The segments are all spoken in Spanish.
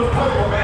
was purple, man.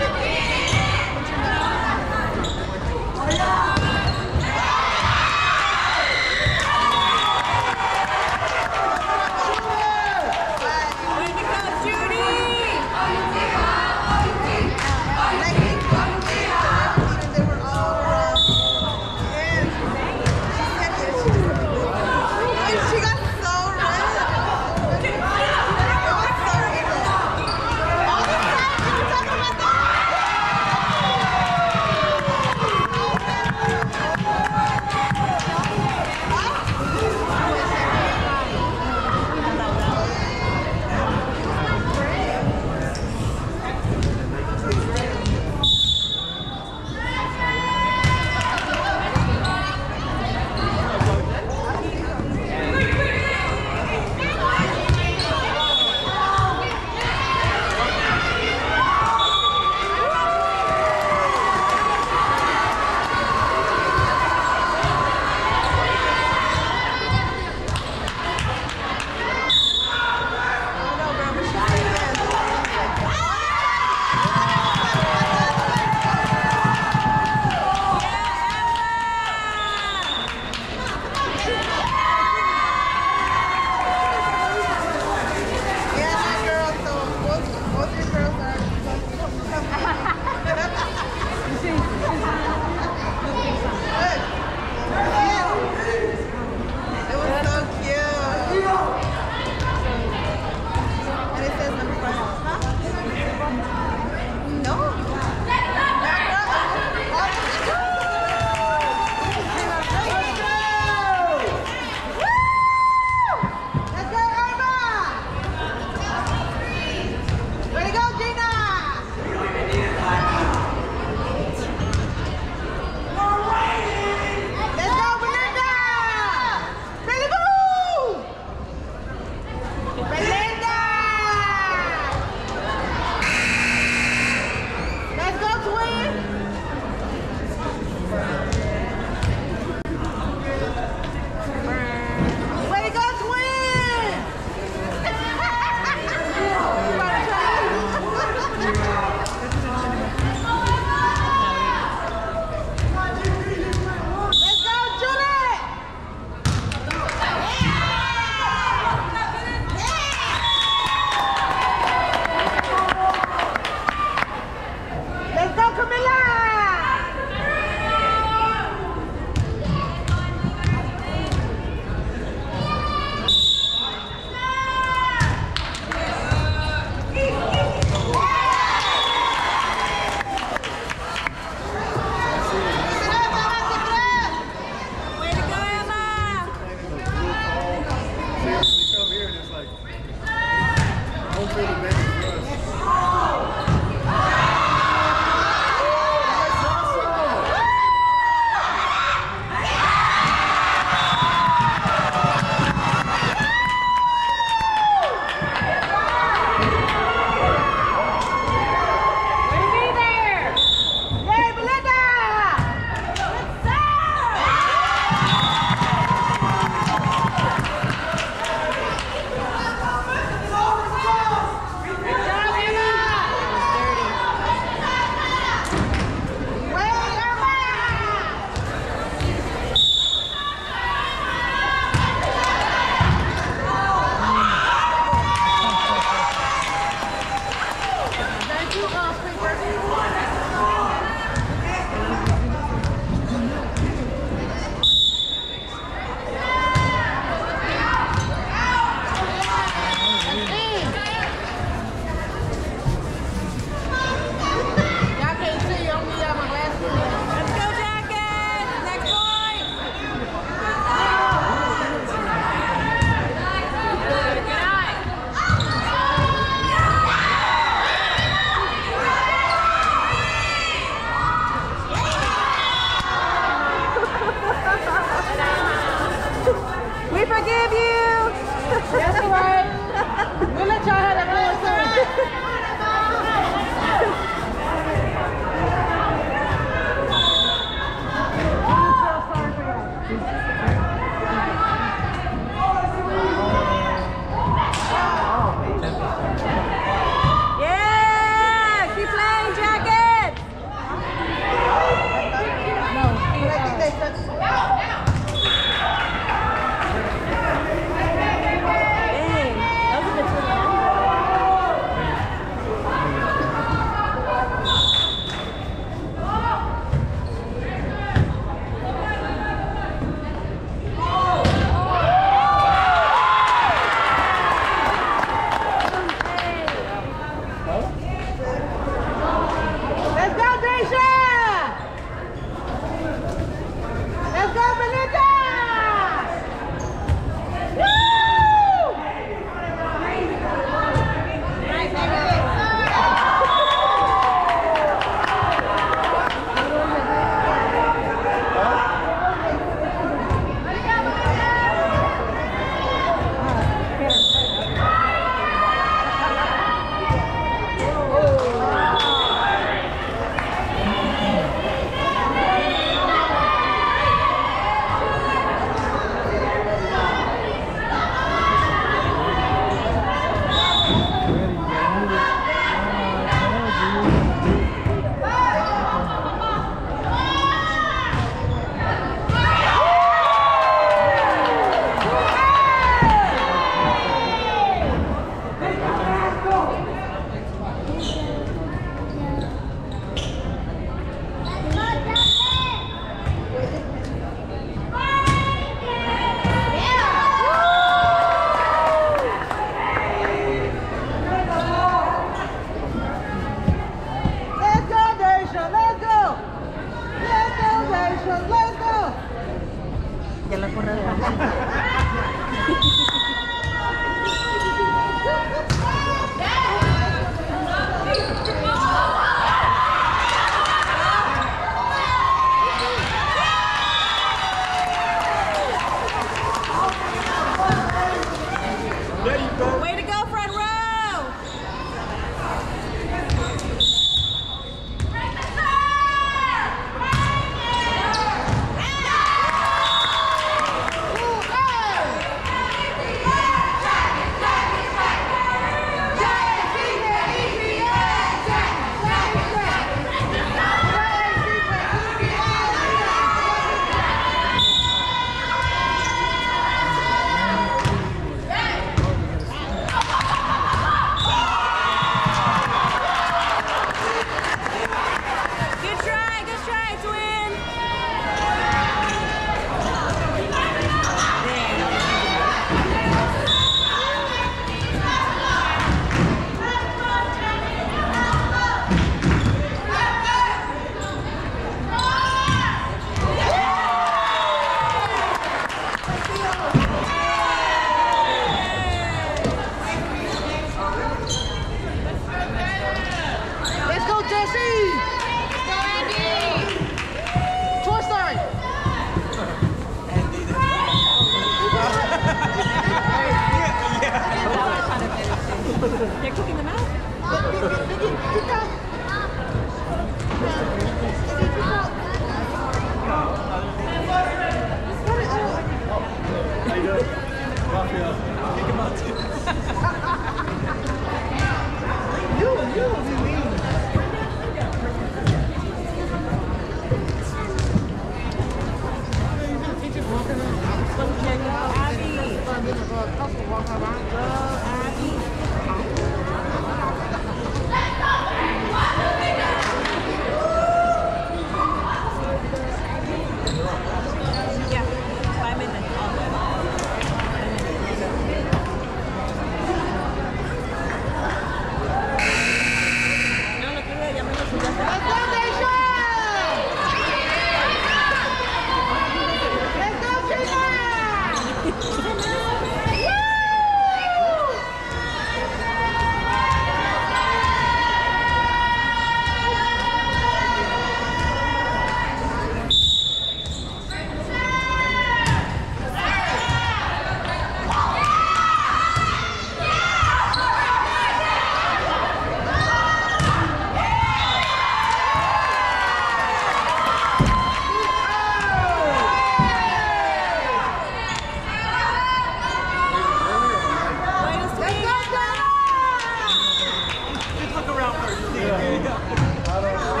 Claro.